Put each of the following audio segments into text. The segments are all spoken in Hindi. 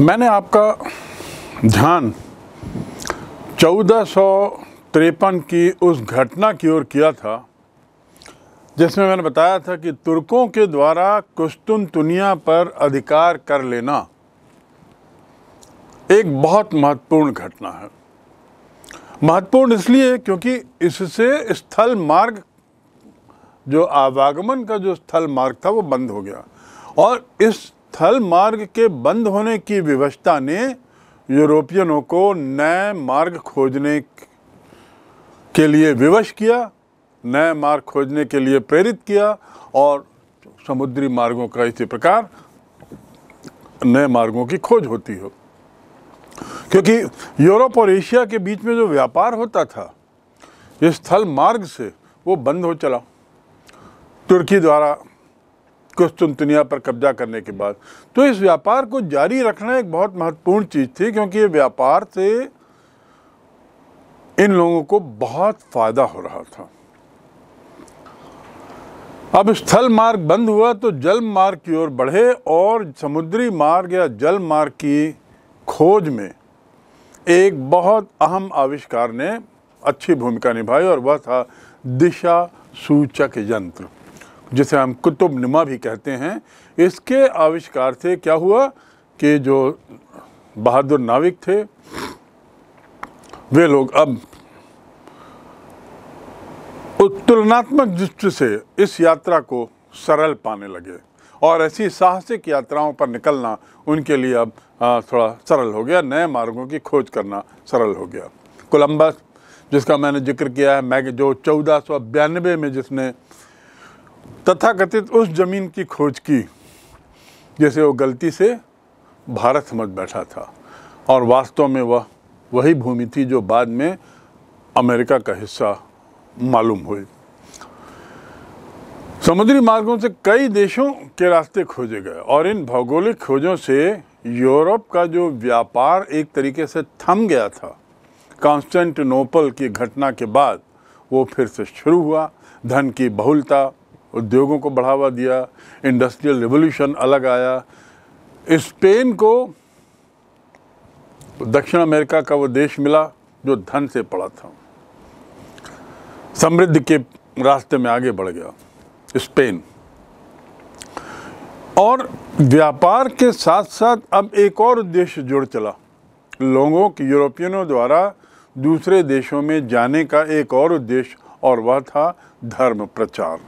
मैंने आपका ध्यान चौदह सौ तिरपन की उस घटना की ओर किया था, जिसमें मैंने बताया था कि तुर्कों के द्वारा कुस्तुन दुनिया पर अधिकार कर लेना एक बहुत महत्वपूर्ण घटना है। महत्वपूर्ण इसलिए क्योंकि इससे स्थल मार्ग, जो आवागमन का जो स्थल मार्ग था, वो बंद हो गया। और इस स्थल मार्ग के बंद होने की विवशता ने यूरोपियनों को नए मार्ग खोजने के लिए विवश किया, नए मार्ग खोजने के लिए प्रेरित किया और समुद्री मार्गों का इसी प्रकार नए मार्गों की खोज होती हो। क्योंकि यूरोप और एशिया के बीच में जो व्यापार होता था इस स्थल मार्ग से वो बंद हो चला। तुर्की द्वारा कुस्तुनतुनिया पर कब्जा करने के बाद। तो इस व्यापार को जारी रखना एक बहुत महत्वपूर्ण चीज़ थी, क्योंकि ये व्यापार से इन लोगों को बहुत फ़ायदा हो रहा था। अब स्थल मार्ग बंद हुआ तो जल मार्ग की ओर बढ़े और समुद्री मार्ग या जल मार्ग की खोज में एक बहुत अहम आविष्कार ने अच्छी भूमिका निभाई और वह था दिशा सूचक यंत्र। जिसे हम कुतुब नुमा भी कहते हैं, इसके आविष्कार से क्या हुआ कि जो बहादुर नाविक थे, वे लोग अब तुलनात्मक दृष्टि से इस यात्रा को सरल पाने लगे और ऐसी साहसिक यात्राओं पर निकलना उनके लिए अब थोड़ा सरल हो गया। नए मार्गों की खोज करना सरल हो गया। कोलंबस, जिसका मैंने ज़िक्र किया है मैग जो चौदह में जिसने तथाकथित उस ज़मीन की खोज की, जैसे वो गलती से भारत समझ बैठा था। और वास्तव में वह, वही भूमि थी जो बाद में अमेरिका का हिस्सा मालूम हुई। समुद्री मार्गों से कई देशों के रास्ते खोजे गए और इन भौगोलिक खोजों से यूरोप का जो व्यापार एक तरीके से थम गया था कॉन्स्टेंटिनोपल की घटना के बाद वो फिर से शुरू हुआ। धन की बहुलता उद्योगों को बढ़ावा दिया इंडस्ट्रियल रिवोल्यूशन अलग आया। स्पेन को दक्षिण अमेरिका का वो देश मिला जो धन से पड़ा था। समृद्धि के रास्ते में आगे बढ़ गया स्पेन। और व्यापार के साथ साथ अब एक और उद्देश्य जुड़ चला। लोगों की, यूरोपियनों द्वारा दूसरे देशों में जाने का एक और उद्देश्य और वह था धर्म प्रचार।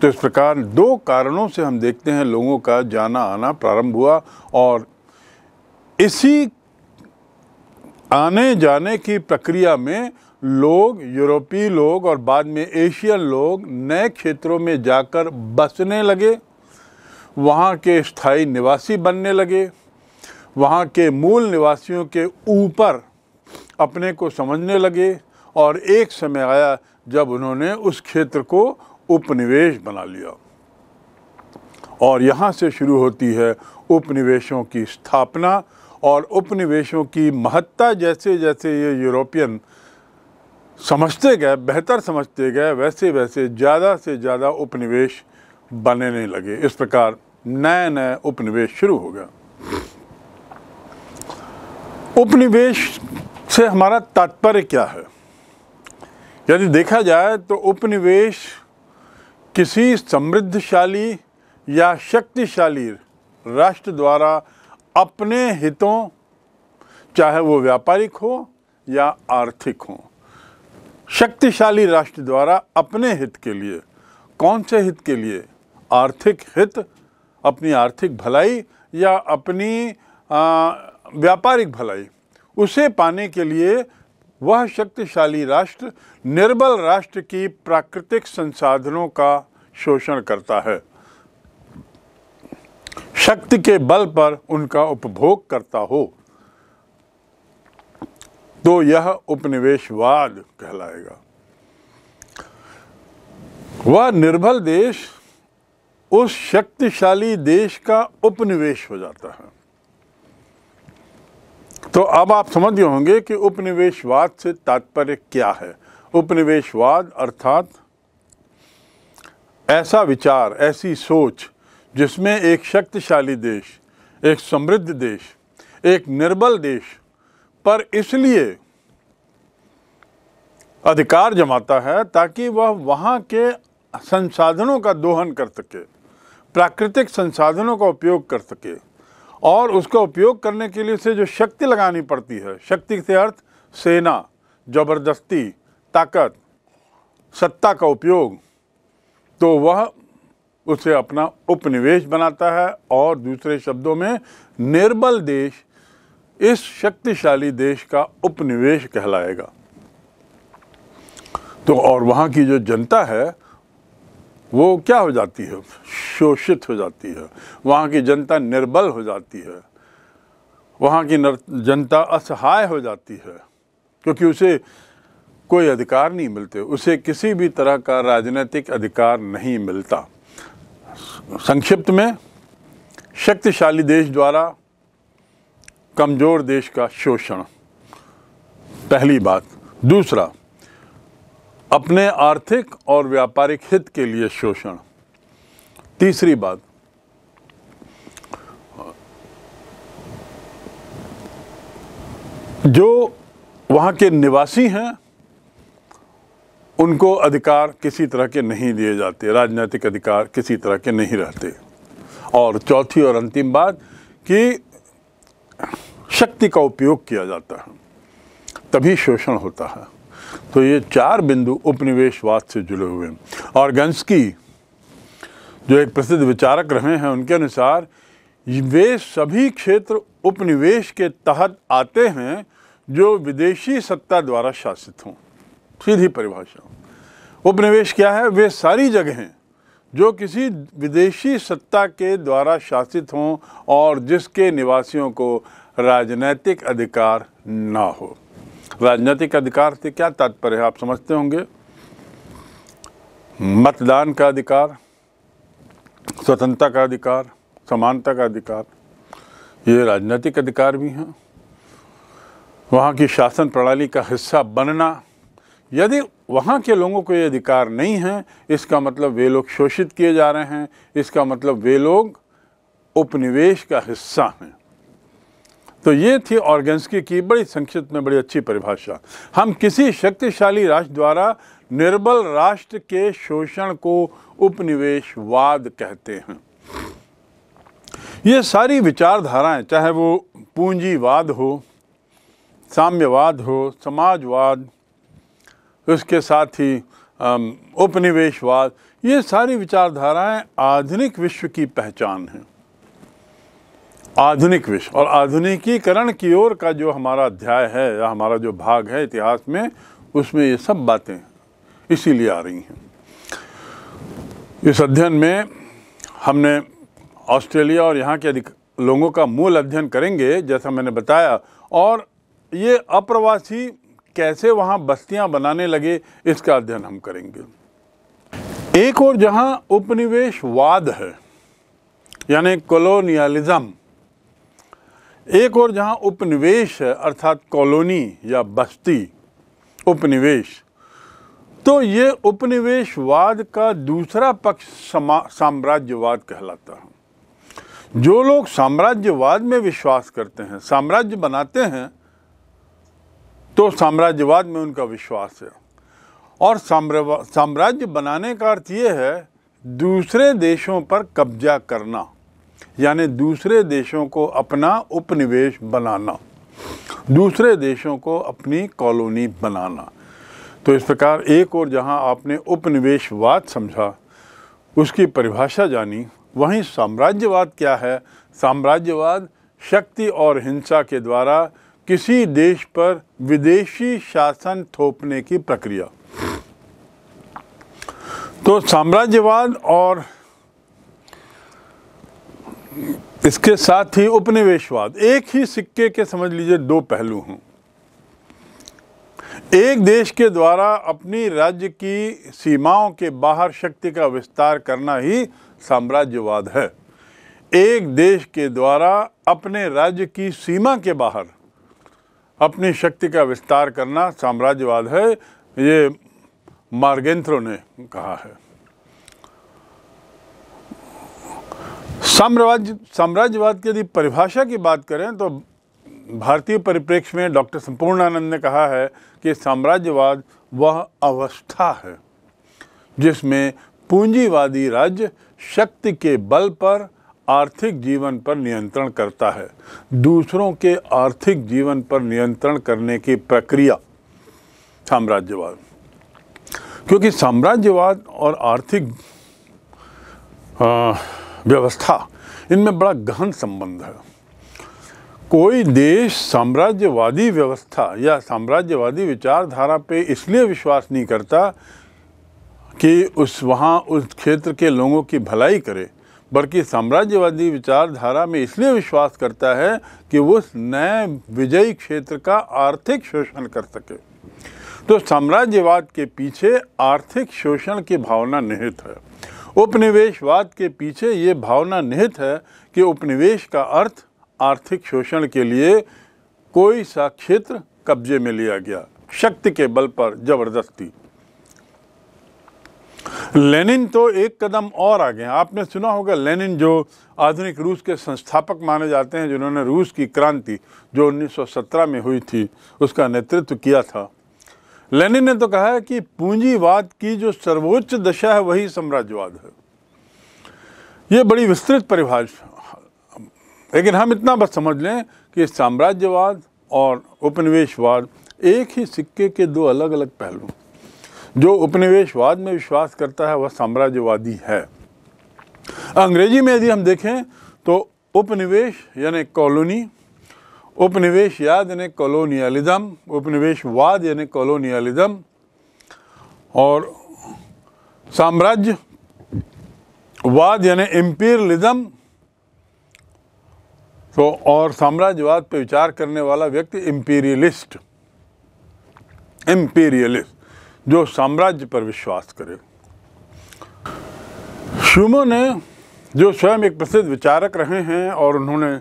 तो इस प्रकार दो कारणों से हम देखते हैं लोगों का जाना आना प्रारंभ हुआ और इसी आने जाने की प्रक्रिया में लोग यूरोपीय लोग और बाद में एशियन लोग नए क्षेत्रों में जाकर बसने लगे। वहाँ के स्थायी निवासी बनने लगे। वहाँ के मूल निवासियों के ऊपर अपने को समझने लगे और एक समय आया जब उन्होंने उस क्षेत्र को उपनिवेश बना लिया। और यहाँ से शुरू होती है उपनिवेशों की स्थापना और उपनिवेशों की महत्ता जैसे जैसे ये यूरोपियन समझते गए, बेहतर समझते गए, वैसे वैसे ज़्यादा से ज़्यादा उपनिवेश बनने लगे। इस प्रकार नए नए उपनिवेश शुरू हो गया उपनिवेश से हमारा तात्पर्य क्या है? यदि देखा जाए तो उपनिवेश किसी समृद्धशाली या शक्तिशाली राष्ट्र द्वारा अपने हितों, चाहे वो व्यापारिक हो या आर्थिक हो, शक्तिशाली राष्ट्र द्वारा अपने हित के लिए, कौन से हित के लिए? आर्थिक हित, अपनी आर्थिक भलाई या अपनी व्यापारिक भलाई? उसे पाने के लिए वह शक्तिशाली राष्ट्र, निर्बल राष्ट्र की प्राकृतिक संसाधनों का शोषण करता है। शक्ति के बल पर उनका उपभोग करता हो। तो यह उपनिवेशवाद कहलाएगा। वह निर्बल देश उस शक्तिशाली देश का उपनिवेश हो जाता है। तो अब आप समझ गए होंगे कि उपनिवेशवाद से तात्पर्य क्या है। उपनिवेशवाद अर्थात ऐसा विचार, ऐसी सोच, जिसमें एक शक्तिशाली देश, एक समृद्ध देश, एक निर्बल देश, पर इसलिए अधिकार जमाता है ताकि वह वहाँ के संसाधनों का दोहन कर सके, प्राकृतिक संसाधनों का उपयोग कर सके। और उसका उपयोग करने के लिए उसे जो शक्ति लगानी पड़ती है, शक्ति से अर्थ सेना, ज़बरदस्ती, ताकत, सत्ता का उपयोग तो वह उसे अपना उपनिवेश बनाता है और दूसरे शब्दों में, निर्बल देश इस शक्तिशाली देश का उपनिवेश कहलाएगा। तो और वहाँ की जो जनता है, वो क्या हो जाती है? शोषित हो जाती है। वहाँ की जनता निर्बल हो जाती है। वहाँ की जनता असहाय हो जाती है। क्योंकि उसे कोई अधिकार नहीं मिलते, उसे किसी भी तरह का राजनीतिक अधिकार नहीं मिलता। संक्षिप्त में, शक्तिशाली देश द्वारा कमज़ोर देश का शोषण। पहली बात। दूसरा, अपने आर्थिक और व्यापारिक हित के लिए शोषण। तीसरी बात। जो वहाँ के निवासी हैं उनको अधिकार किसी तरह के नहीं दिए जाते, राजनीतिक अधिकार किसी तरह के नहीं रहते। और चौथी और अंतिम बात कि शक्ति का उपयोग किया जाता है, तभी शोषण होता है। तो ये चार बिंदु उपनिवेशवाद से जुड़े हुए हैं। और गंसकी जो एक प्रसिद्ध विचारक रहे हैं, उनके अनुसार वे सभी क्षेत्र उपनिवेश के तहत आते हैं जो विदेशी सत्ता द्वारा शासित हों। सीधी परिभाषा। उपनिवेश क्या है? वे सारी जगहें जो किसी विदेशी सत्ता के द्वारा शासित हों और जिसके निवासियों को राजनैतिक अधिकार ना हो। राजनीतिक अधिकार से क्या तात्पर्य है? आप समझते होंगे। मतदान का अधिकार, स्वतंत्रता का अधिकार, समानता का अधिकार, ये राजनीतिक अधिकार भी हैं। वहाँ की शासन प्रणाली का हिस्सा बनना यदि वहाँ के लोगों को ये अधिकार नहीं है, इसका मतलब वे लोग शोषित किए जा रहे हैं, इसका मतलब वे लोग उपनिवेश का हिस्सा हैं। तो ये थी ऑर्गेंस्की की बड़ी संक्षिप्त में बड़ी अच्छी परिभाषा। हम किसी शक्तिशाली राष्ट्र द्वारा निर्बल राष्ट्र के शोषण को उपनिवेशवाद कहते हैं। ये सारी विचारधाराएँ, चाहे वो पूंजीवाद हो, साम्यवाद हो, समाजवाद उसके साथ ही उपनिवेशवाद, ये सारी विचारधाराएँ आधुनिक विश्व की पहचान हैं। आधुनिक विश्व और आधुनिकीकरण की ओर का जो हमारा अध्याय है या हमारा जो भाग है इतिहास में, उसमें ये सब बातें इसीलिए आ रही हैं। इस अध्ययन में हमने ऑस्ट्रेलिया और यहाँ के अधिक लोगों का मूल अध्ययन करेंगे, जैसा मैंने बताया, और ये अप्रवासी कैसे वहाँ बस्तियाँ बनाने लगे, इसका अध्ययन हम करेंगे। एक और जहाँ उपनिवेशवाद है, यानी कॉलोनियलिज्म एक और जहाँ उपनिवेश है, अर्थात कॉलोनी या बस्ती, उपनिवेश तो ये उपनिवेशवाद का दूसरा पक्ष साम्राज्यवाद कहलाता है। जो लोग साम्राज्यवाद में विश्वास करते हैं, साम्राज्य बनाते हैं तो साम्राज्यवाद में उनका विश्वास है। और साम्राज्य बनाने का अर्थ ये है, दूसरे देशों पर कब्जा करना, यानी दूसरे देशों को अपना उपनिवेश बनाना, दूसरे देशों को अपनी कॉलोनी बनाना। तो इस प्रकार एक और जहाँ आपने उपनिवेशवाद समझा, उसकी परिभाषा जानी, वहीं साम्राज्यवाद क्या है? साम्राज्यवाद शक्ति और हिंसा के द्वारा किसी देश पर विदेशी शासन थोपने की प्रक्रिया। तो साम्राज्यवाद और इसके साथ ही उपनिवेशवाद, एक ही सिक्के के समझ लीजिए दो पहलू हैं। एक देश के द्वारा अपनी राज्य की सीमाओं के बाहर शक्ति का विस्तार करना ही साम्राज्यवाद है। एक देश के द्वारा अपने राज्य की सीमा के बाहर अपनी शक्ति का विस्तार करना साम्राज्यवाद है, ये मार्गेंत्रो ने कहा है। साम्राज्य, साम्राज्यवाद की यदि परिभाषा की बात करें तो भारतीय परिप्रेक्ष्य में डॉक्टर संपूर्णानंद ने कहा है कि साम्राज्यवाद वह अवस्था है, जिसमें पूंजीवादी राज्य शक्ति के बल पर आर्थिक जीवन पर नियंत्रण करता है। दूसरों के आर्थिक जीवन पर नियंत्रण करने की प्रक्रिया, साम्राज्यवाद। क्योंकि साम्राज्यवाद और आर्थिक व्यवस्था, इनमें बड़ा गहन संबंध है। कोई देश साम्राज्यवादी व्यवस्था या साम्राज्यवादी विचारधारा पे इसलिए विश्वास नहीं करता कि उस, वहाँ उस क्षेत्र के लोगों की भलाई करे बल्कि साम्राज्यवादी विचारधारा में इसलिए विश्वास करता है कि वो उस नए विजयी क्षेत्र का आर्थिक शोषण कर सके। तो साम्राज्यवाद के पीछे आर्थिक शोषण की भावना निहित है। उपनिवेशवाद के पीछे ये भावना निहित है कि उपनिवेश का अर्थ आर्थिक शोषण के लिए कोई सा क्षेत्र कब्जे में लिया गया, शक्ति के बल पर ज़बरदस्ती। लेनिन तो एक कदम और आगे हैं। आपने सुना होगा लेनिन जो आधुनिक रूस के संस्थापक माने जाते हैं, जिन्होंने रूस की क्रांति जो 1917 में हुई थी, उसका नेतृत्व किया था। लेनिन ने तो कहा है कि पूंजीवाद की जो सर्वोच्च दशा है, वही साम्राज्यवाद है। ये बड़ी विस्तृत परिभाषा लेकिन हम इतना बस समझ लें कि साम्राज्यवाद और उपनिवेशवाद एक ही सिक्के के दो अलग अलग पहलू जो उपनिवेशवाद में विश्वास करता है, वह साम्राज्यवादी है। अंग्रेज़ी में यदि हम देखें तो उपनिवेश यानी कॉलोनी, उपनिवेश याद यानी कॉलोनियलिज्म, उपनिवेशवाद यानी कॉलोनियलिज्म, और साम्राज्य वाद यानी इम्पीरियलिज्म तो और साम्राज्यवाद पर विचार करने वाला व्यक्ति इम्पीरियलिस्ट इम्पीरियलिस्ट। जो साम्राज्य पर विश्वास करे। शुमो ने जो स्वयं एक प्रसिद्ध विचारक रहे हैं और उन्होंने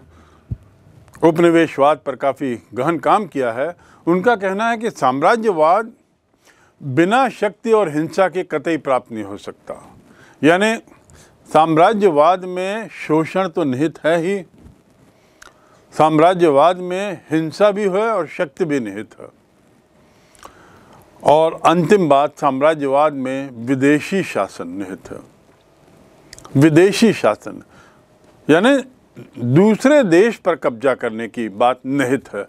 उपनिवेशवाद पर काफ़ी गहन काम किया है, उनका कहना है कि साम्राज्यवाद बिना शक्ति और हिंसा के कतई प्राप्त नहीं हो सकता। यानी साम्राज्यवाद में शोषण तो निहित है ही, साम्राज्यवाद में हिंसा भी है और शक्ति भी निहित है। और अंतिम बात, साम्राज्यवाद में विदेशी शासन निहित है। विदेशी शासन, यानी दूसरे देश पर कब्जा करने की बात निहित है।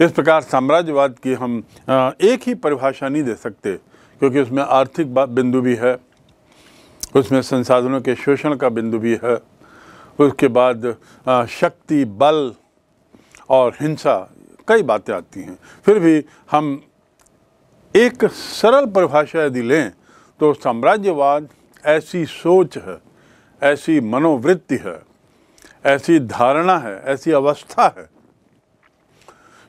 इस प्रकार साम्राज्यवाद की हम एक ही परिभाषा नहीं दे सकते, क्योंकि उसमें आर्थिक बिंदु भी है, उसमें संसाधनों के शोषण का बिंदु भी है, उसके बाद शक्ति, बल और हिंसा, कई बातें आती हैं। फिर भी हम एक सरल परिभाषा यदि लें तो साम्राज्यवाद ऐसी सोच है, ऐसी मनोवृत्ति है, ऐसी धारणा है, ऐसी अवस्था है,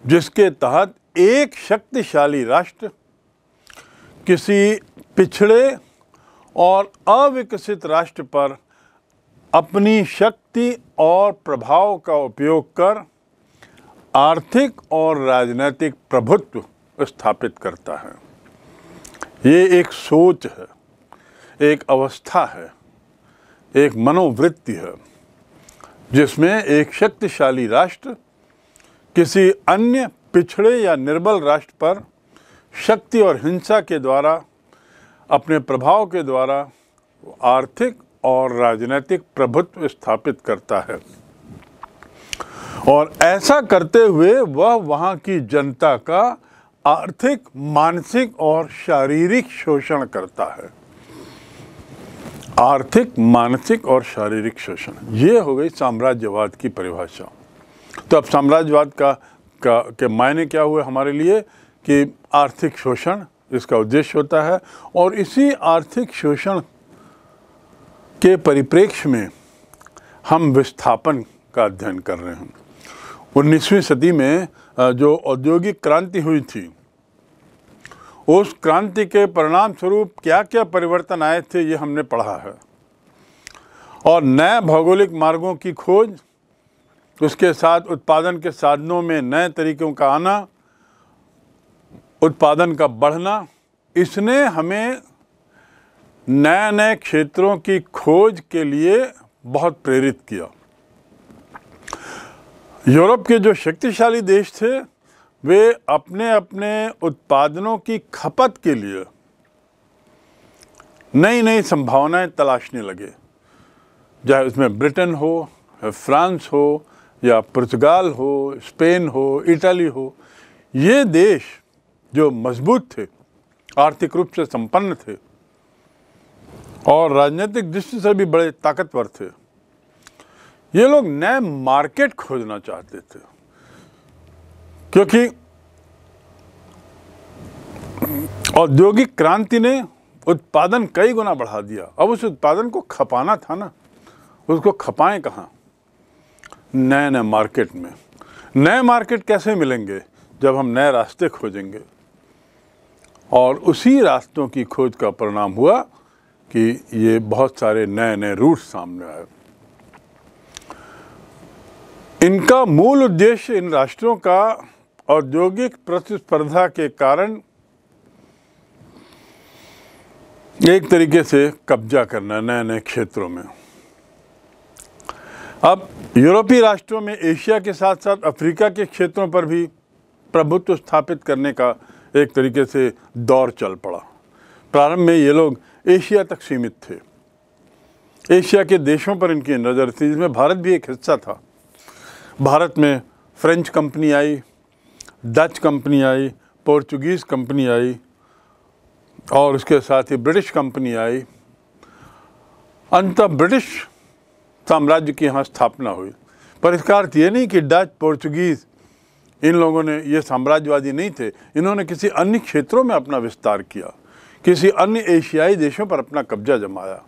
जिसके तहत एक शक्तिशाली राष्ट्र किसी पिछड़े और अविकसित राष्ट्र पर अपनी शक्ति और प्रभाव का उपयोग कर आर्थिक और राजनैतिक प्रभुत्व स्थापित करता है। ये एक सोच है, एक अवस्था है, एक मनोवृत्ति है, जिसमें एक शक्तिशाली राष्ट्र किसी अन्य पिछड़े या निर्बल राष्ट्र पर शक्ति और हिंसा के द्वारा, अपने प्रभाव के द्वारा आर्थिक और राजनीतिक प्रभुत्व स्थापित करता है। और ऐसा करते हुए वह वहाँ की जनता का आर्थिक मानसिक और शारीरिक शोषण करता है। आर्थिक मानसिक और शारीरिक शोषण। ये हो गई साम्राज्यवाद की परिभाषा। तो अब साम्राज्यवाद का, का के मायने क्या हुए हमारे लिए? कि आर्थिक शोषण इसका उद्देश्य होता है। और इसी आर्थिक शोषण के परिप्रेक्ष्य में हम विस्थापन का अध्ययन कर रहे हैं। उन्नीसवीं सदी में जो औद्योगिक क्रांति हुई थी उस क्रांति के परिणाम स्वरूप क्या क्या परिवर्तन आए थे, ये हमने पढ़ा है। और नए भौगोलिक मार्गों की खोज, उसके साथ उत्पादन के साधनों में नए तरीकों का आना, उत्पादन का बढ़ना, इसने हमें नए नए क्षेत्रों की खोज के लिए बहुत प्रेरित किया। यूरोप के जो शक्तिशाली देश थे वे अपने अपने उत्पादनों की खपत के लिए नई नई संभावनाएँ तलाशने लगे। चाहे उसमें ब्रिटेन हो फ्रांस हो, या पुर्तगाल हो, स्पेन हो, इटली हो, ये देश जो मज़बूत थे, आर्थिक रूप से संपन्न थे, और राजनीतिक दृष्टि से भी बड़े ताकतवर थे, ये लोग नए मार्केट खोजना चाहते थे। क्योंकि औद्योगिक क्रांति ने उत्पादन कई गुना बढ़ा दिया। अब उस उत्पादन को खपाना था ना। उसको खपाएँ कहाँ? नए नए मार्केट में। नए मार्केट कैसे मिलेंगे? जब हम नए रास्ते खोजेंगे। और उसी रास्तों की खोज का परिणाम हुआ कि ये बहुत सारे नए नए रूट सामने आए। इनका मूल उद्देश्य इन राष्ट्रों का औद्योगिक प्रतिस्पर्धा के कारण एक तरीके से कब्जा करना नए नए क्षेत्रों में। अब यूरोपीय राष्ट्रों में एशिया के साथ साथ अफ्रीका के क्षेत्रों पर भी प्रभुत्व स्थापित करने का एक तरीके से दौर चल पड़ा। प्रारंभ में ये लोग एशिया तक सीमित थे। एशिया के देशों पर इनकी नज़र थी जिसमें भारत भी एक हिस्सा था। भारत में फ्रेंच कंपनी आई डच कंपनी आई, पोर्चुगीज़ कंपनी आई, और उसके साथ ही ब्रिटिश कंपनी आई। अंत ब्रिटिश साम्राज्य की यहाँ स्थापना हुई। पर इसका अर्थ ये नहीं कि डच, पोर्चुगीज़, इन लोगों ने ये साम्राज्यवादी नहीं थे। इन्होंने किसी अन्य क्षेत्रों में अपना विस्तार किया, किसी अन्य एशियाई देशों पर अपना कब्जा जमाया।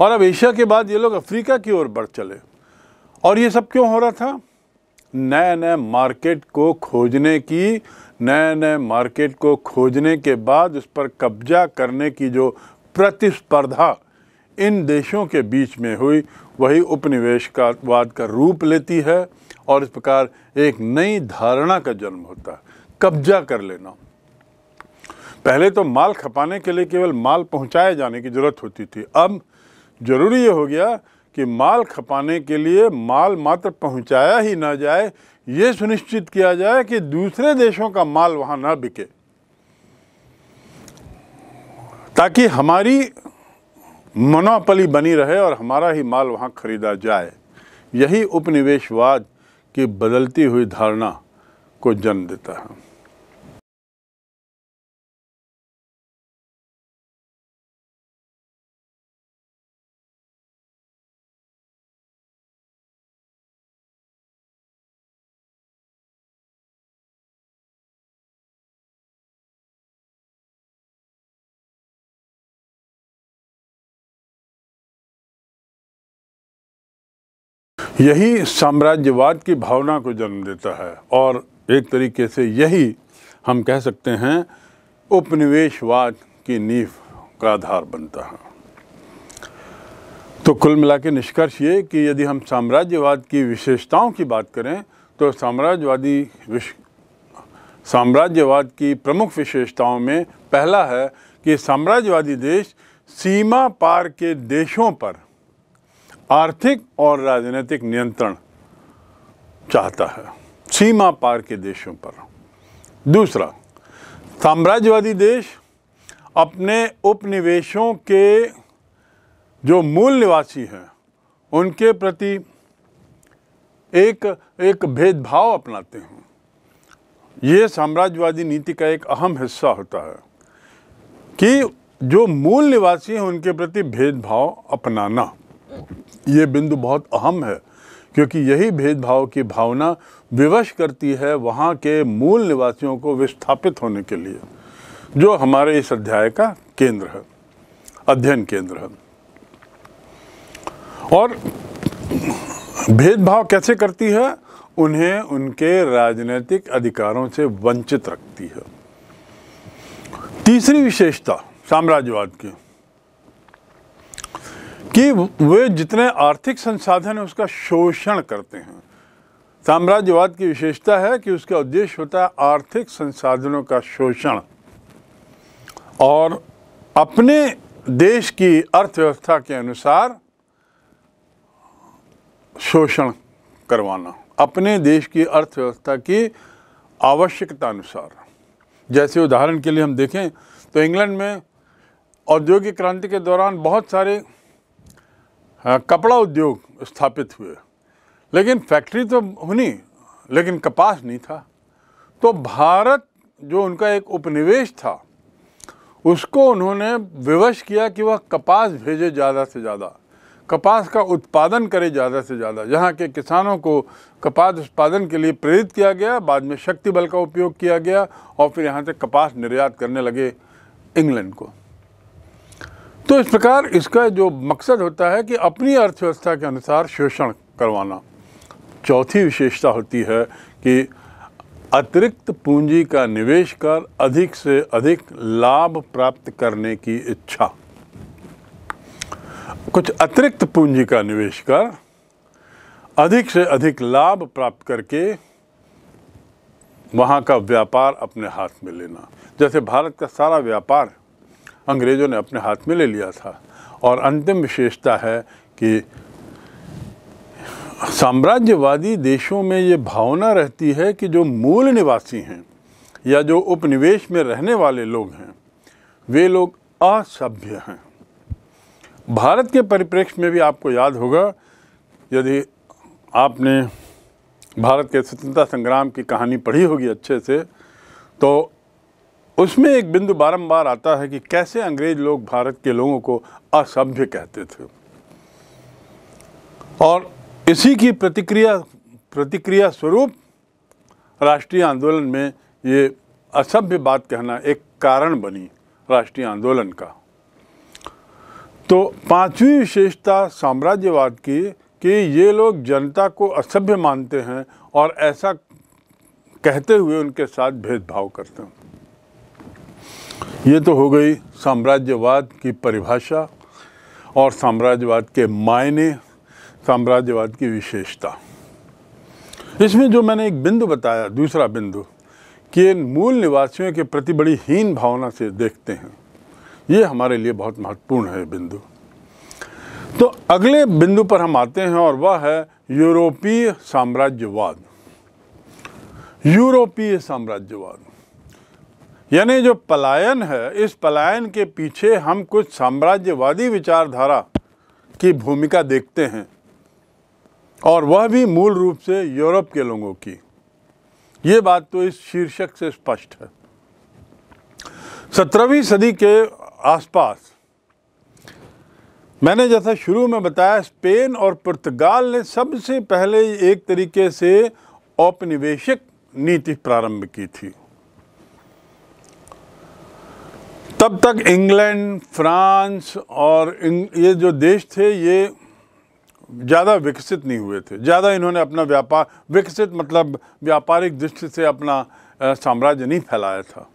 और अब एशिया के बाद ये लोग अफ्रीका की ओर बढ़ चले। और ये सब क्यों हो रहा था? नए नए मार्केट को खोजने की नए नए मार्केट को खोजने के बाद उस पर कब्जा करने की जो प्रतिस्पर्धा इन देशों के बीच में हुई, वही उपनिवेश का वाद का रूप लेती है और इस प्रकार एक नई धारणा का जन्म होता है। कब्जा कर लेना। पहले तो माल खपाने के लिए केवल माल पहुँचाए जाने की ज़रूरत होती थी। अब ज़रूरी ये हो गया कि माल खपाने के लिए माल मात्र पहुँचाया ही ना जाए, ये सुनिश्चित किया जाए कि दूसरे देशों का माल वहाँ ना बिके। ताकि हमारी मनोपली बनी रहे और हमारा ही माल वहाँ खरीदा जाए। यही उपनिवेशवाद की बदलती हुई धारणा को जन्म देता है। यही साम्राज्यवाद की भावना को जन्म देता है। और एक तरीके से यही हम कह सकते हैं, उपनिवेशवाद की नींव का आधार बनता है। तो कुल मिला के निष्कर्ष ये कि यदि हम साम्राज्यवाद की विशेषताओं की बात करें तो साम्राज्यवादी विश, साम्राज्यवाद की प्रमुख विशेषताओं में पहला है कि साम्राज्यवादी देश सीमा पार के देशों पर आर्थिक और राजनीतिक नियंत्रण चाहता है। सीमा पार के देशों पर। दूसरा, साम्राज्यवादी देश अपने उपनिवेशों के जो मूल निवासी हैं, उनके प्रति एक एक भेदभाव अपनाते हैं। ये साम्राज्यवादी नीति का एक अहम हिस्सा होता है कि जो मूल निवासी हैं, उनके प्रति भेदभाव अपनाना। ये बिंदु बहुत अहम है, क्योंकि यही भेदभाव की भावना विवश करती है वहाँ के मूल निवासियों को विस्थापित होने के लिए, जो हमारे इस अध्याय का केंद्र है, अध्ययन केंद्र है। और भेदभाव कैसे करती है? उन्हें उनके राजनीतिक अधिकारों से वंचित रखती है। तीसरी विशेषता, साम्राज्यवाद की। कि वे जितने आर्थिक संसाधन है, उसका शोषण करते हैं। साम्राज्यवाद की विशेषता है कि उसका उद्देश्य होता है आर्थिक संसाधनों का शोषण। और अपने देश की अर्थव्यवस्था के अनुसार शोषण करवाना, अपने देश की अर्थव्यवस्था की आवश्यकता अनुसार। जैसे उदाहरण के लिए हम देखें तो इंग्लैंड में औद्योगिक क्रांति के दौरान बहुत सारे कपड़ा उद्योग स्थापित हुए। लेकिन फैक्ट्री तो होनी, लेकिन कपास नहीं था। तो भारत जो उनका एक उपनिवेश था, उसको उन्होंने विवश किया कि वह कपास भेजे ज़्यादा से ज़्यादा, कपास का उत्पादन करे ज़्यादा से ज़्यादा यहाँ के किसानों को कपास उत्पादन के लिए प्रेरित किया गया, बाद में शक्ति बल का उपयोग किया गया, और फिर यहाँ से कपास निर्यात करने लगे इंग्लैंड को। तो इस प्रकार इसका जो मकसद होता है कि अपनी अर्थव्यवस्था के अनुसार शोषण करवाना। चौथी विशेषता होती है कि अतिरिक्त पूंजी का निवेश कर अधिक से अधिक लाभ प्राप्त करने की इच्छा। कुछ अतिरिक्त पूंजी का निवेश कर अधिक से अधिक लाभ प्राप्त करके वहाँ का व्यापार अपने हाथ में लेना। जैसे भारत का सारा व्यापार अंग्रेज़ों ने अपने हाथ में ले लिया था। और अंतिम विशेषता है कि साम्राज्यवादी देशों में ये भावना रहती है कि जो मूल निवासी हैं या जो उपनिवेश में रहने वाले लोग हैं, वे लोग असभ्य हैं। भारत के परिप्रेक्ष्य में भी आपको याद होगा, यदि आपने भारत के स्वतंत्रता संग्राम की कहानी पढ़ी होगी अच्छे से तो उसमें एक बिंदु बारंबार आता है कि कैसे अंग्रेज़ लोग भारत के लोगों को असभ्य कहते थे। और इसी की प्रतिक्रिया प्रतिक्रिया स्वरूप राष्ट्रीय आंदोलन में ये असभ्य बात कहना एक कारण बनी राष्ट्रीय आंदोलन का। तो पांचवी विशेषता साम्राज्यवाद की कि ये लोग जनता को असभ्य मानते हैं और ऐसा कहते हुए उनके साथ भेदभाव करते हैं। ये तो हो गई साम्राज्यवाद की परिभाषा और साम्राज्यवाद के मायने, साम्राज्यवाद की विशेषता। इसमें जो मैंने एक बिंदु बताया, दूसरा बिंदु, कि इन मूल निवासियों के प्रति बड़ी हीन भावना से देखते हैं। ये हमारे लिए बहुत महत्वपूर्ण है बिंदु। तो अगले बिंदु पर हम आते हैं और वह है यूरोपीय साम्राज्यवाद। यूरोपीय साम्राज्यवाद। यानी जो पलायन है, इस पलायन के पीछे हम कुछ साम्राज्यवादी विचारधारा की भूमिका देखते हैं। और वह भी मूल रूप से यूरोप के लोगों की। ये बात तो इस शीर्षक से स्पष्ट है। सत्रहवीं सदी के आसपास, मैंने जैसा शुरू में बताया, स्पेन और पुर्तगाल ने सबसे पहले एक तरीके से औपनिवेशिक नीति प्रारंभ की थी। तब तक इंग्लैंड, फ्रांस और ये जो देश थे, ये ज़्यादा विकसित नहीं हुए थे। ज़्यादा इन्होंने अपना व्यापार विकसित मतलब व्यापारिक दृष्टि से अपना साम्राज्य नहीं फैलाया था।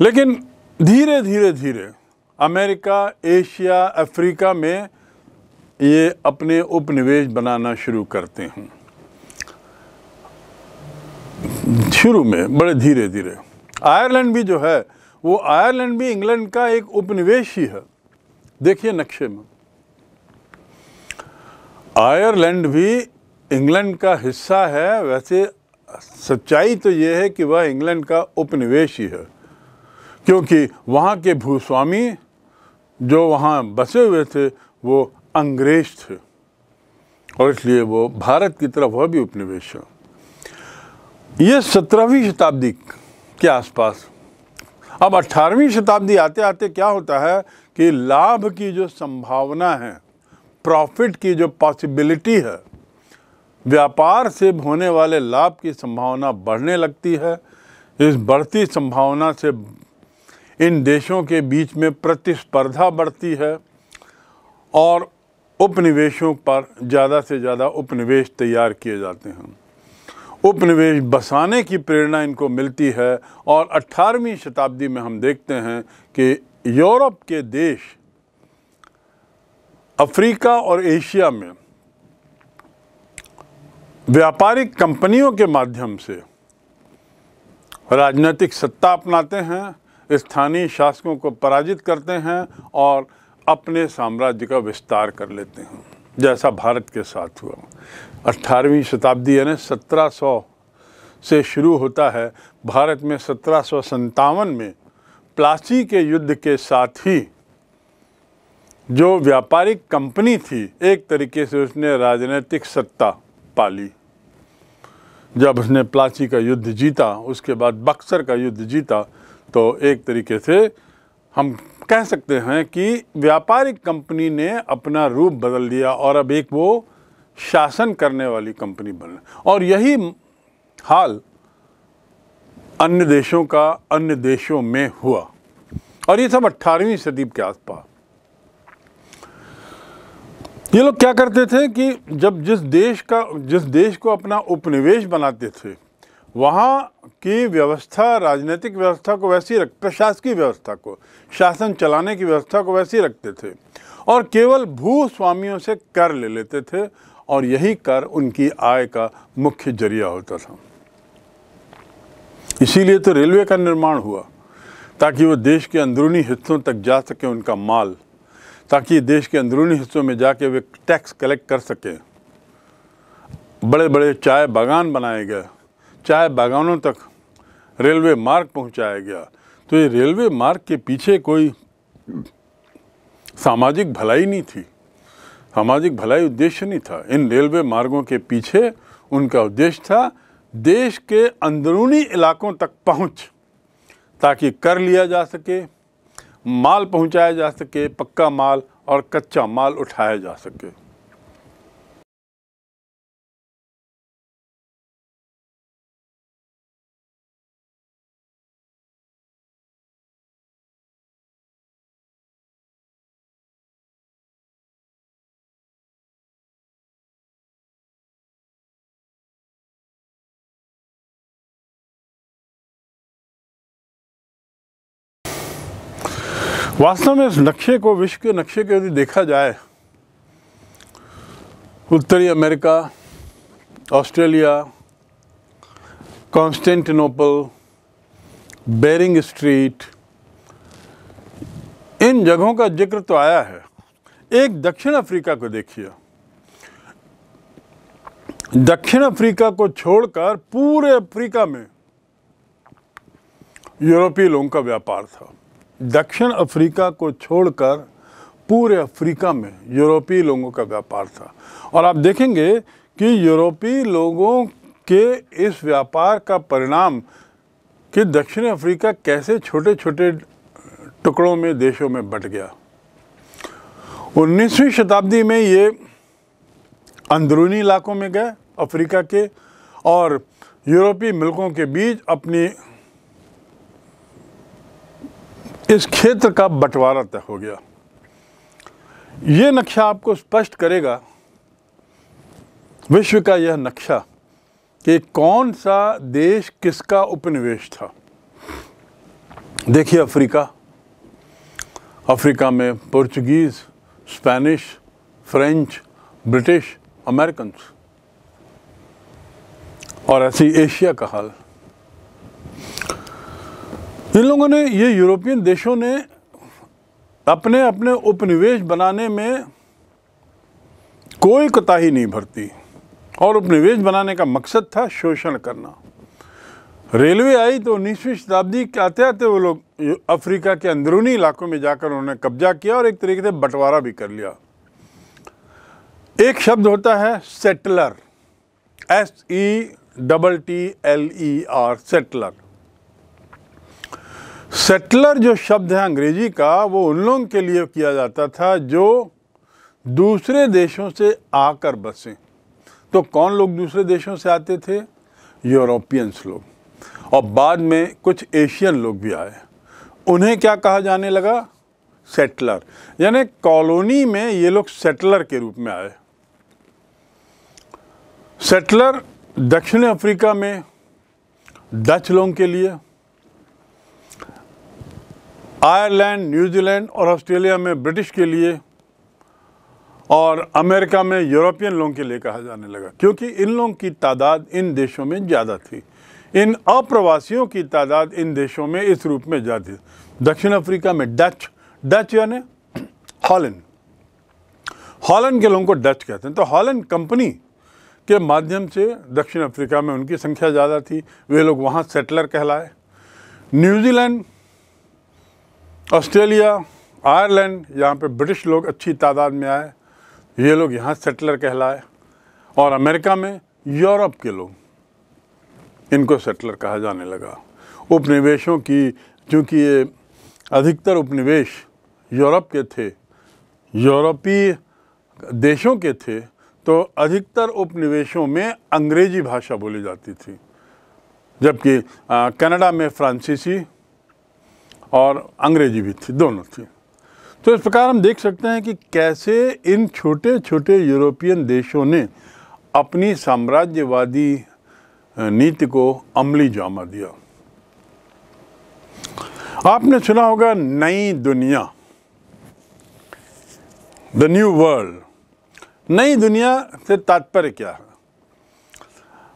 लेकिन धीरे धीरे धीरे अमेरिका, एशिया, अफ्रीका में ये अपने उपनिवेश बनाना शुरू करते हैं। शुरू में, बड़े धीरे धीरे। आयरलैंड भी जो है वो आयरलैंड भी इंग्लैंड का एक उपनिवेश ही। है देखिए नक्शे में। आयरलैंड भी इंग्लैंड का हिस्सा है। वैसे सच्चाई तो ये है कि वह इंग्लैंड का उपनिवेश ही है। क्योंकि वहाँ के भूस्वामी जो वहाँ बसे हुए थे, वो अंग्रेज़ थे। और इसलिए वो भारत की तरफ़ वह भी उपनिवेश है। ये सत्रहवीं शताब्दी के आसपास अब अठारहवीं शताब्दी आते आते क्या होता है कि लाभ की जो संभावना है, प्रॉफिट की जो पॉसिबिलिटी है, व्यापार से होने वाले लाभ की संभावना बढ़ने लगती है। इस बढ़ती संभावना से इन देशों के बीच में प्रतिस्पर्धा बढ़ती है और उपनिवेशों पर ज़्यादा से ज़्यादा उपनिवेश तैयार किए जाते हैं। उपनिवेश बसाने की प्रेरणा इनको मिलती है और 18वीं शताब्दी में हम देखते हैं कि यूरोप के देश अफ्रीका और एशिया में व्यापारिक कंपनियों के माध्यम से राजनीतिक सत्ता अपनाते हैं, स्थानीय शासकों को पराजित करते हैं और अपने साम्राज्य का विस्तार कर लेते हैं, जैसा भारत के साथ हुआ। अट्ठारहवीं शताब्दी यानी सत्रह सौ से शुरू होता है, भारत में सत्रह में प्लासी के युद्ध के साथ ही जो व्यापारिक कंपनी थी, एक तरीके से उसने राजनीतिक सत्ता पाली। जब उसने प्लाची का युद्ध जीता, उसके बाद बक्सर का युद्ध जीता तो एक तरीके से हम कह सकते हैं कि व्यापारिक कंपनी ने अपना रूप बदल दिया और अब एक वो शासन करने वाली कंपनी बन। और यही हाल अन्य देशों का, अन्य देशों में हुआ। और ये सब अट्ठारहवीं सदी के आसपास। ये लोग क्या करते थे कि जब जिस देश का, जिस देश को अपना उपनिवेश बनाते थे, वहाँ की व्यवस्था, राजनीतिक व्यवस्था को वैसी रख, प्रशासकीय व्यवस्था को, शासन चलाने की व्यवस्था को वैसी रखते थे। और केवल भू स्वामियों से कर ले लेते थे और यही कर उनकी आय का मुख्य ज़रिया होता था। इसीलिए तो रेलवे का निर्माण हुआ, ताकि वो देश के अंदरूनी हिस्सों तक जा सके उनका माल, ताकि देश के अंदरूनी हिस्सों में जाके वे टैक्स कलेक्ट कर सकें। बड़े बड़े चाय बागान बनाए गए, चाय बागानों तक रेलवे मार्ग पहुँचाया गया। तो ये रेलवे मार्ग के पीछे कोई सामाजिक भलाई नहीं थी। सामाजिक भलाई उद्देश्य नहीं था। इन रेलवे मार्गों के पीछे उनका उद्देश्य था देश के अंदरूनी इलाकों तक पहुँच, ताकि कर लिया जा सके, माल पहुँचाया जा सके, पक्का माल और कच्चा माल उठाया जा सके। वास्तव में इस नक्शे को विश्व के नक्शे को यदि देखा जाए, उत्तरी America, Australia, Constantinople, Bering street, इन जगहों का ज़िक्र तो आया है। एक दक्षिण अफ्रीका को देखिए। दक्षिण अफ्रीका को छोड़कर पूरे अफ्रीका में यूरोपीय लोगों का व्यापार था। दक्षिण अफ्रीका को छोड़कर पूरे अफ्रीका में यूरोपीय लोगों का व्यापार था। और आप देखेंगे कि यूरोपीय लोगों के इस व्यापार का परिणाम कि दक्षिण अफ्रीका कैसे छोटे छोटे टुकड़ों में, देशों में बट गया। 19वीं शताब्दी में ये अंदरूनी इलाकों में गए अफ्रीका के और यूरोपीय मुल्कों के बीच अपनी इस क्षेत्र का बंटवारा तय हो गया। ये नक्शा आपको स्पष्ट करेगा, विश्व का यह नक्शा कि कौन सा देश किसका उपनिवेश था। देखिए अफ्रीका। अफ्रीका में Portuguese Spanish, French, British American और ऐसी एशिया का हाल। इन लोगों ने, ये यूरोपियन देशों ने अपने अपने उपनिवेश बनाने में कोई कोताही नहीं भरती और उपनिवेश बनाने का मकसद था शोषण करना। रेलवे आई तो उन्नीसवीं शताब्दी के आते आते वो लोग अफ्रीका के अंदरूनी इलाकों में जाकर उन्होंने कब्जा किया और एक तरीके से बंटवारा भी कर लिया। एक शब्द होता है settler. S E double T L E R settler. Settler जो शब्द है अंग्रेज़ी का, वो उन लोगों के लिए किया जाता था जो दूसरे देशों से आकर बसे। तो कौन लोग दूसरे देशों से आते थे? यूरोपियंस लोग। और बाद में कुछ एशियन लोग भी आए। उन्हें क्या कहा जाने लगा? सेटलर। यानी कॉलोनी में ये लोग सेटलर के रूप में आए। सेटलर दक्षिण अफ्रीका में, डच लोगों के लिए आयरलैंड न्यूजीलैंड और ऑस्ट्रेलिया में ब्रिटिश के लिए और अमेरिका में यूरोपियन लोगों के लिए कहा जाने लगा, क्योंकि इन लोगों की तादाद इन देशों में ज़्यादा थी। इन अप्रवासियों की तादाद इन देशों में इस रूप में ज़्यादा थी। दक्षिण अफ्रीका में डच डच यानी हॉलैंड हॉलैंड के लोगों को डच कहते हैं। तो हॉलैंड कंपनी के माध्यम से दक्षिण अफ्रीका में उनकी संख्या ज़्यादा थी। वे लोग वहाँ सेटलर कहलाए। न्यूजीलैंड ऑस्ट्रेलिया, आयरलैंड, यहाँ पे ब्रिटिश लोग अच्छी तादाद में आए। ये लोग यहाँ सेटलर कहलाए। और अमेरिका में यूरोप के लोग इनको सेटलर कहा जाने लगा। उपनिवेशों की, चूँकि ये अधिकतर उपनिवेश यूरोप के थे, यूरोपीय देशों के थे तो अधिकतर उपनिवेशों में अंग्रेज़ी भाषा बोली जाती थी। जबकि कनाडा में फ्रांसीसी और अंग्रेज़ी भी थी, दोनों थी। तो इस प्रकार हम देख सकते हैं कि कैसे इन छोटे छोटे यूरोपियन देशों ने अपनी साम्राज्यवादी नीति को अमली जामा दिया। आपने सुना होगा नई दुनिया द न्यू वर्ल्ड नई दुनिया से तात्पर्य क्या है?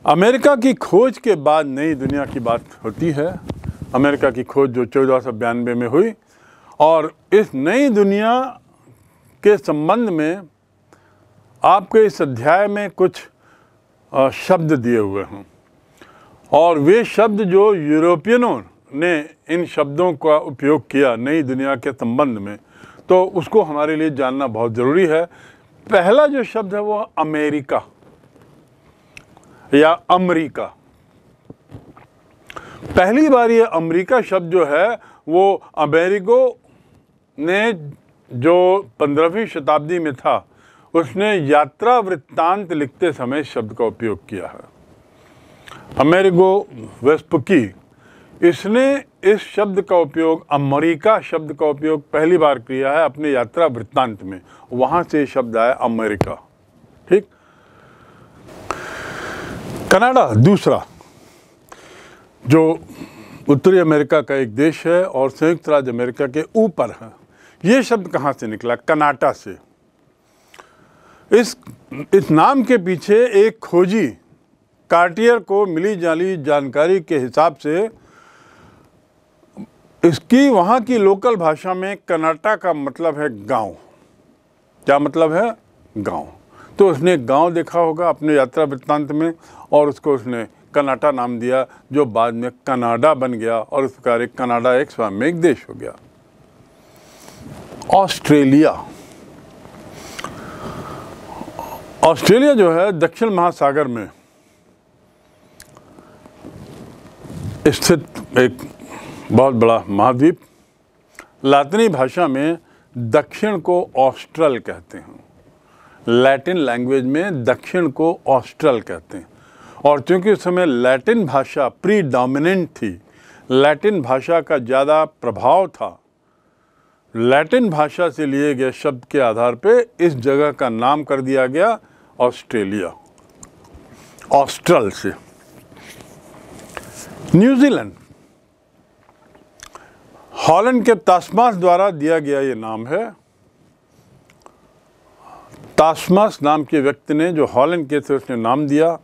अमेरिका की खोज के बाद नई दुनिया की बात होती है। अमेरिका की खोज जो चौदह सौ बयानवे में हुई और इस नई दुनिया के संबंध में आपके इस अध्याय में कुछ शब्द दिए हुए हैं। और वे शब्द जो यूरोपियनों ने इन शब्दों का उपयोग किया नई दुनिया के संबंध में तो उसको हमारे लिए जानना बहुत ज़रूरी है। पहला जो शब्द है वो अमेरिका या अमरीका। पहली बार ये अमेरिका शब्द जो है, वो अमेरिको ने जो पंद्रहवीं शताब्दी में था, उसने यात्रा वृत्तांत लिखते समय शब्द का उपयोग किया है। अमेरिगो वेस्पुकी इसने इस शब्द का उपयोग, अमेरिका शब्द का उपयोग पहली बार किया है अपने यात्रा वृत्तांत में। वहाँ से शब्द आया अमेरिका। ठीक? कनाडा, दूसरा। जो उत्तरी अमेरिका का एक देश है और संयुक्त राज्य अमेरिका के ऊपर है। ये शब्द कहाँ से निकला? कनाटा से। इस इस नाम के पीछे एक खोजी, कार्टियर को मिली जाली जानकारी के हिसाब से, इसकी वहाँ की लोकल भाषा में कनाटा का मतलब है गाँव। क्या मतलब है? गाँव। तो उसने गाँव देखा होगा अपने यात्रा वृत्तांत में और उसको उसने कनाटा नाम दिया, जो बाद में कनाडा बन गया और उस प्रकार एक कनाडा एक स्वयं एक देश हो गया। ऑस्ट्रेलिया। ऑस्ट्रेलिया जो है, दक्षिण महासागर में स्थित एक बहुत बड़ा महाद्वीप, लातिनी भाषा में दक्षिण को ऑस्ट्रल कहते हैं। लैटिन लैंग्वेज में दक्षिण को ऑस्ट्रल कहते हैं। और चूँकि उस समय लैटिन भाषा प्री डोमिनेंट थी, लैटिन भाषा का ज़्यादा प्रभाव था, लैटिन भाषा से लिए गए शब्द के आधार पे इस जगह का नाम कर दिया गया ऑस्ट्रेलिया, ऑस्ट्रल से। न्यूजीलैंड, हॉलैंड के तास्मास द्वारा दिया गया ये नाम है। तास्मास नाम के व्यक्ति ने जो हॉलैंड के थे, उसने नाम दिया।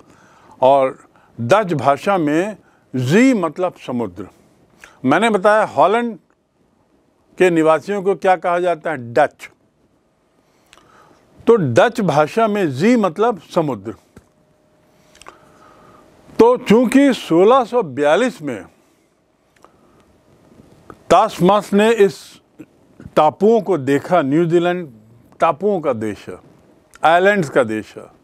और डच भाषा में जी मतलब समुद्र। मैंने बताया हॉलैंड के निवासियों को क्या कहा जाता है? डच। तो डच भाषा में जी मतलब समुद्र। तो चूँकि 1642 में तासमास ने इस टापुओं को देखा, न्यूजीलैंड टापुओं का देश है आइलैंड्स का देश है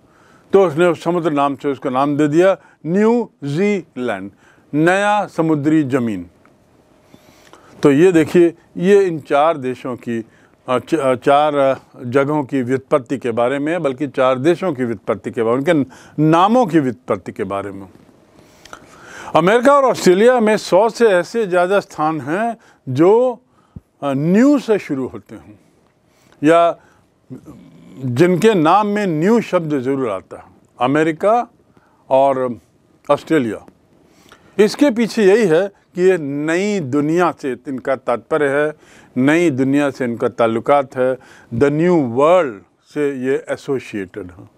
तो उसने उस समुद्र नाम से उसका नाम दे दिया न्यू जीलैंड नया समुद्री ज़मीन। तो ये देखिए, ये इन चार देशों की चार जगहों की व्युत्पत्ति के बारे में बल्कि चार देशों की व्युत्पत्ति के बारे में, उनके नामों की व्युत्पत्ति के बारे में। अमेरिका और ऑस्ट्रेलिया में सौ से ऐसे ज़्यादा स्थान हैं जो न्यू से शुरू होते हैं, या जिनके नाम में न्यू शब्द ज़रूर आता है, अमेरिका और ऑस्ट्रेलिया। इसके पीछे यही है कि ये नई दुनिया से इनका तात्पर्य है, नई दुनिया से इनका ताल्लुकात है द न्यू वर्ल्ड से ये एसोसिएटेड है।